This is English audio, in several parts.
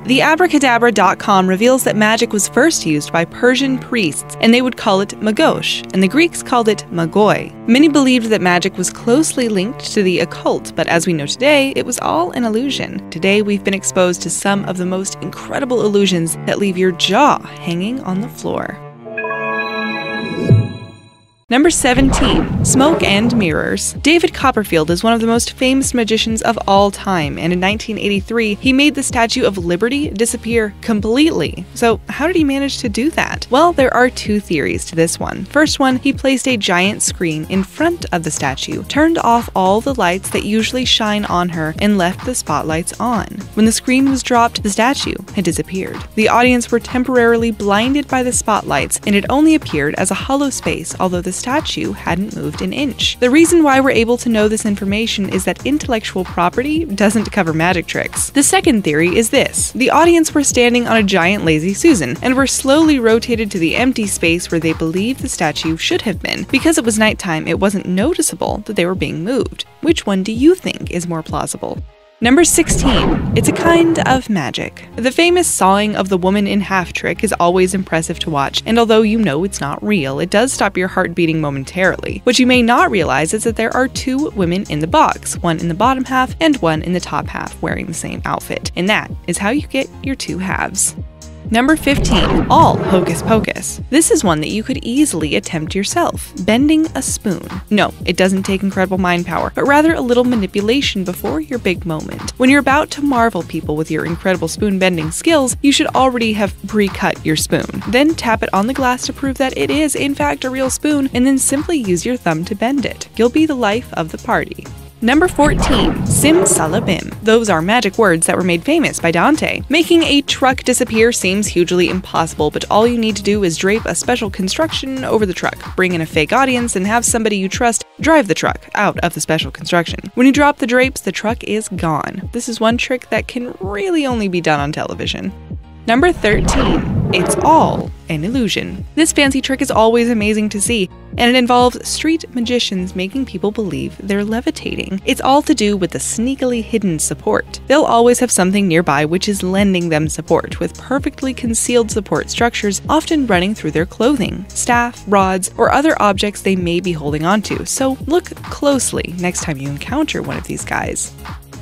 Theabracadabra.com reveals that magic was first used by Persian priests, and they would call it magosh, and the Greeks called it magoi. Many believed that magic was closely linked to the occult, but as we know today, it was all an illusion. Today, we've been exposed to some of the most incredible illusions that leave your jaw hanging on the floor. Number 17. Smoke and Mirrors. David Copperfield is one of the most famous magicians of all time, and in 1983, he made the Statue of Liberty disappear completely. So, how did he manage to do that? Well, there are two theories to this one. First one, he placed a giant screen in front of the statue, turned off all the lights that usually shine on her, and left the spotlights on. When the screen was dropped, the statue had disappeared. The audience were temporarily blinded by the spotlights, and it only appeared as a hollow space, although the statue hadn't moved an inch. The reason why we're able to know this information is that intellectual property doesn't cover magic tricks. The second theory is this the audience were standing on a giant lazy Susan and were slowly rotated to the empty space where they believed the statue should have been. Because it was nighttime, it wasn't noticeable that they were being moved. Which one do you think is more plausible? Number 16. It's a kind of magic. The famous sawing of the woman in half trick is always impressive to watch, and although you know it's not real, it does stop your heart beating momentarily. What you may not realize is that there are two women in the box, one in the bottom half and one in the top half, wearing the same outfit. And that is how you get your two halves. Number 15. All Hocus Pocus. This is one that you could easily attempt yourself. Bending a spoon. No, it doesn't take incredible mind power, but rather a little manipulation before your big moment. When you're about to marvel people with your incredible spoon bending skills, you should already have pre cut your spoon. Then tap it on the glass to prove that it is, in fact, a real spoon, and then simply use your thumb to bend it. You'll be the life of the party. Number 14. Simsalabim. Those are magic words that were made famous by Dante. Making a truck disappear seems hugely impossible, but all you need to do is drape a special construction over the truck, bring in a fake audience, and have somebody you trust drive the truck out of the special construction. When you drop the drapes, the truck is gone. This is one trick that can really only be done on television. Number 13. It's all an illusion. This fancy trick is always amazing to see, and it involves street magicians making people believe they're levitating. It's all to do with the sneakily hidden support. They'll always have something nearby which is lending them support, with perfectly concealed support structures often running through their clothing, staff, rods, or other objects they may be holding onto, so look closely next time you encounter one of these guys.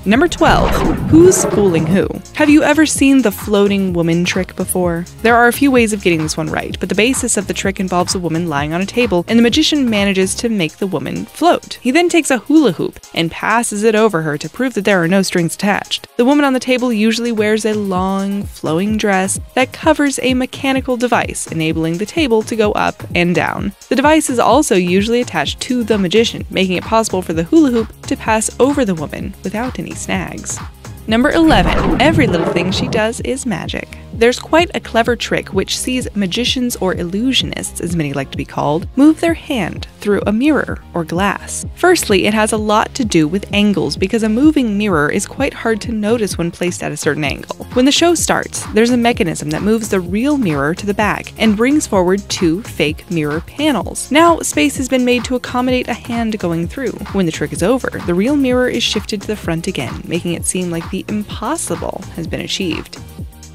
Number 12. Who's fooling who? Have you ever seen the floating woman trick before? There are a few ways of getting this one right, but the basis of the trick involves a woman lying on a table, and the magician manages to make the woman float. He then takes a hula hoop and passes it over her to prove that there are no strings attached. The woman on the table usually wears a long, flowing dress that covers a mechanical device, enabling the table to go up and down. The device is also usually attached to the magician, making it possible for the hula hoop to pass over the woman without any snags. Number 11. Every little thing she does is magic. There's quite a clever trick which sees magicians or illusionists, as many like to be called, move their hand through a mirror or glass. Firstly, it has a lot to do with angles because a moving mirror is quite hard to notice when placed at a certain angle. When the show starts, there's a mechanism that moves the real mirror to the back and brings forward two fake mirror panels. Now, space has been made to accommodate a hand going through. When the trick is over, the real mirror is shifted to the front again, making it seem like the impossible has been achieved.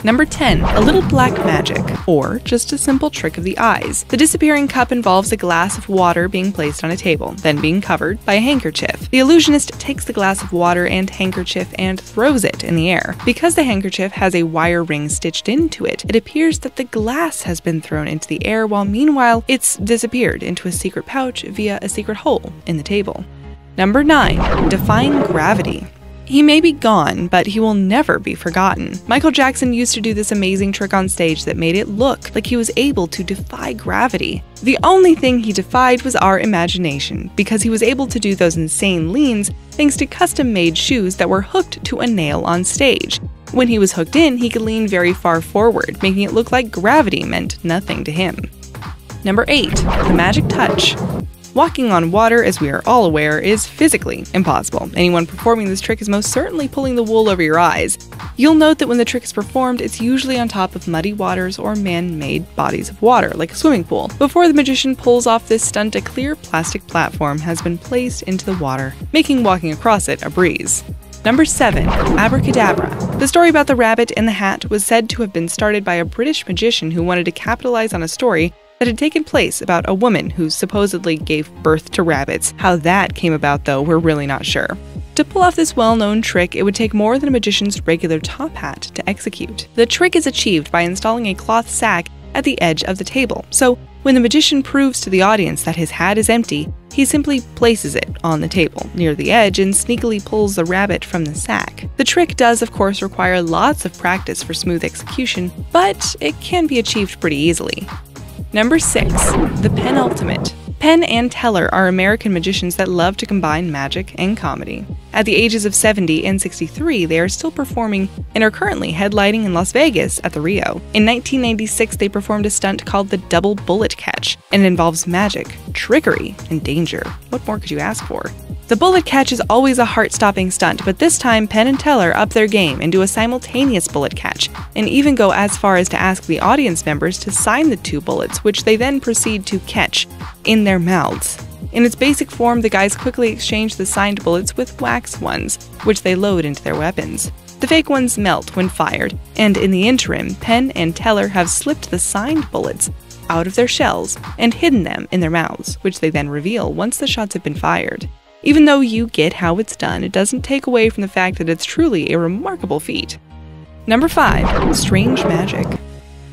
Number 10. A little black magic, or just a simple trick of the eyes. The disappearing cup involves a glass of water being placed on a table, then being covered by a handkerchief. The illusionist takes the glass of water and handkerchief and throws it in the air. Because the handkerchief has a wire ring stitched into it, it appears that the glass has been thrown into the air while meanwhile it's disappeared into a secret pouch via a secret hole in the table. Number 9. Defying gravity. He may be gone, but he will never be forgotten. Michael Jackson used to do this amazing trick on stage that made it look like he was able to defy gravity. The only thing he defied was our imagination, because he was able to do those insane leans thanks to custom made shoes that were hooked to a nail on stage. When he was hooked in, he could lean very far forward, making it look like gravity meant nothing to him. Number 8. The Magic Touch. Walking on water, as we are all aware, is physically impossible. Anyone performing this trick is most certainly pulling the wool over your eyes. You'll note that when the trick is performed, it's usually on top of muddy waters or man made bodies of water, like a swimming pool. Before the magician pulls off this stunt, a clear plastic platform has been placed into the water, making walking across it a breeze. Number 7. Abracadabra. The story about the rabbit in the hat was said to have been started by a British magician who wanted to capitalize on a story that had taken place about a woman who supposedly gave birth to rabbits. How that came about, though, we're really not sure. To pull off this well known trick, it would take more than a magician's regular top hat to execute. The trick is achieved by installing a cloth sack at the edge of the table. So, when the magician proves to the audience that his hat is empty, he simply places it on the table near the edge and sneakily pulls the rabbit from the sack. The trick does, of course, require lots of practice for smooth execution, but it can be achieved pretty easily. Number 6. The Penultimate. Penn and Teller are American magicians that love to combine magic and comedy. At the ages of 70 and 63, they are still performing and are currently headlining in Las Vegas at the Rio. In 1996, they performed a stunt called the Double Bullet Catch, and it involves magic, trickery, and danger. What more could you ask for? The bullet catch is always a heart stopping stunt, but this time Penn and Teller up their game and do a simultaneous bullet catch, and even go as far as to ask the audience members to sign the two bullets, which they then proceed to catch in their mouths. In its basic form, the guys quickly exchange the signed bullets with wax ones, which they load into their weapons. The fake ones melt when fired, and in the interim, Penn and Teller have slipped the signed bullets out of their shells and hidden them in their mouths, which they then reveal once the shots have been fired. Even though you get how it's done, it doesn't take away from the fact that it's truly a remarkable feat. Number 5. Strange Magic.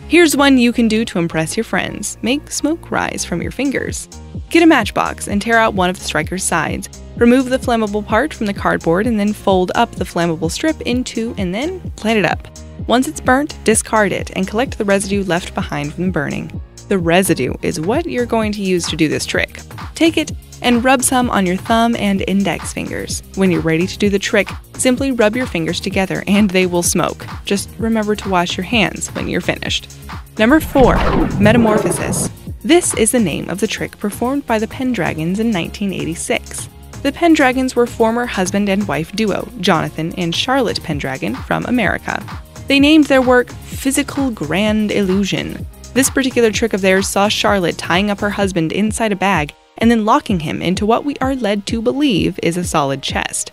Here's one you can do to impress your friends make smoke rise from your fingers. Get a matchbox and tear out one of the striker's sides. Remove the flammable part from the cardboard and then fold up the flammable strip into and then light it up. Once it's burnt, discard it and collect the residue left behind from the burning. The residue is what you're going to use to do this trick. Take it and rub some on your thumb and index fingers. When you're ready to do the trick, simply rub your fingers together and they will smoke. Just remember to wash your hands when you're finished. Number 4. Metamorphosis. This is the name of the trick performed by the Pendragons in 1986. The Pendragons were former husband and wife duo, Jonathan and Charlotte Pendragon from America. They named their work Physical Grand Illusion. This particular trick of theirs saw Charlotte tying up her husband inside a bag and then locking him into what we are led to believe is a solid chest.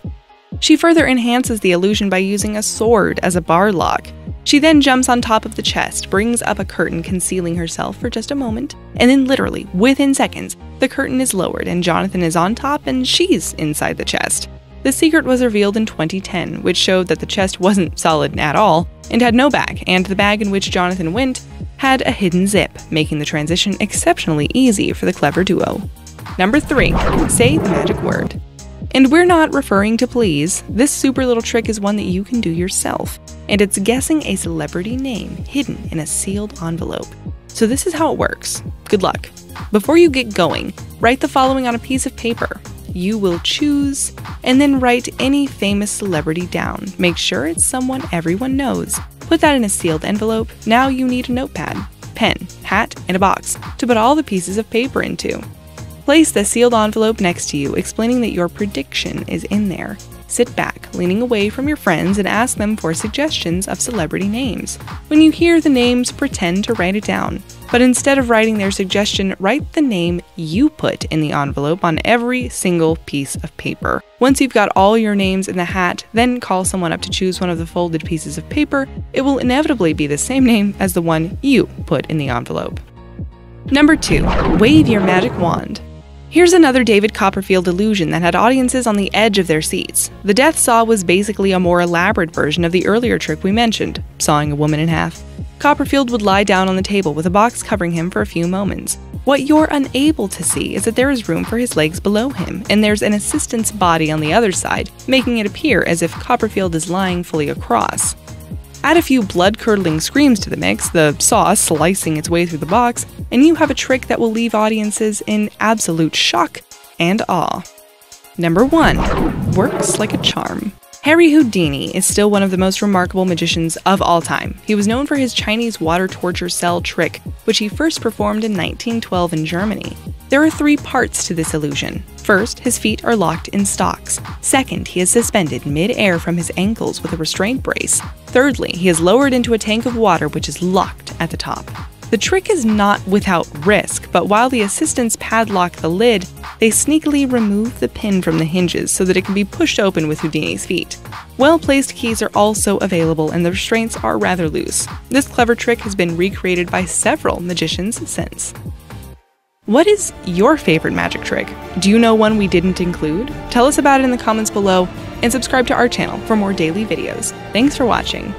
She further enhances the illusion by using a sword as a bar lock. She then jumps on top of the chest, brings up a curtain concealing herself for just a moment, and then literally, within seconds, the curtain is lowered and Jonathan is on top and she's inside the chest. The secret was revealed in 2010, which showed that the chest wasn't solid at all and had no back, and the bag in which Jonathan went had a hidden zip, making the transition exceptionally easy for the clever duo. Number 3. Say the magic word. And we're not referring to please. This super little trick is one that you can do yourself, and it's guessing a celebrity name hidden in a sealed envelope. So, this is how it works. Good luck. Before you get going, write the following on a piece of paper. You will choose and then write any famous celebrity down. Make sure it's someone everyone knows. Put that in a sealed envelope. Now you need a notepad, pen, hat, and a box to put all the pieces of paper into. Place the sealed envelope next to you, explaining that your prediction is in there. Sit back, leaning away from your friends, and ask them for suggestions of celebrity names. When you hear the names, pretend to write it down. But instead of writing their suggestion, write the name you put in the envelope on every single piece of paper. Once you've got all your names in the hat, then call someone up to choose one of the folded pieces of paper. It will inevitably be the same name as the one you put in the envelope. Number 2. Wave your magic wand. Here's another David Copperfield illusion that had audiences on the edge of their seats. The death saw was basically a more elaborate version of the earlier trick we mentioned, sawing a woman in half. Copperfield would lie down on the table with a box covering him for a few moments. What you're unable to see is that there is room for his legs below him, and there's an assistant's body on the other side, making it appear as if Copperfield is lying fully across. Add a few blood curdling screams to the mix, the saw slicing its way through the box, and you have a trick that will leave audiences in absolute shock and awe. Number 1 Works like a charm. Harry Houdini is still one of the most remarkable magicians of all time. He was known for his Chinese water torture cell trick, which he first performed in 1912 in Germany. There are three parts to this illusion. First, his feet are locked in stocks. Second, he is suspended mid-air from his ankles with a restraint brace. Thirdly, he is lowered into a tank of water which is locked at the top. The trick is not without risk, but while the assistants padlock the lid, they sneakily remove the pin from the hinges so that it can be pushed open with Houdini's feet. Well placed keys are also available and the restraints are rather loose. This clever trick has been recreated by several magicians since. What is your favorite magic trick? Do you know one we didn't include? Tell us about it in the comments below and subscribe to our channel for more daily videos. Thanks for watching.